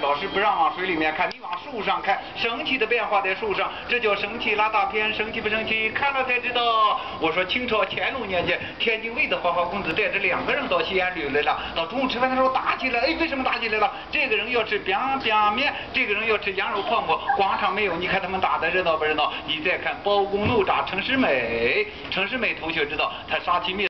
老师不让往水里面看，你往树上看，神奇的变化在树上，这叫神奇拉大片，神奇不神奇？看了才知道。我说清朝乾隆年间，天津卫的花花公子带着两个人到西安旅游来了，到中午吃饭的时候打起来，哎，为什么打起来了？这个人要吃扁扁面，这个人要吃羊肉泡馍，广场没有，你看他们打的热闹不热闹？你再看包公怒铡陈世美，陈世美同学知道他杀妻灭。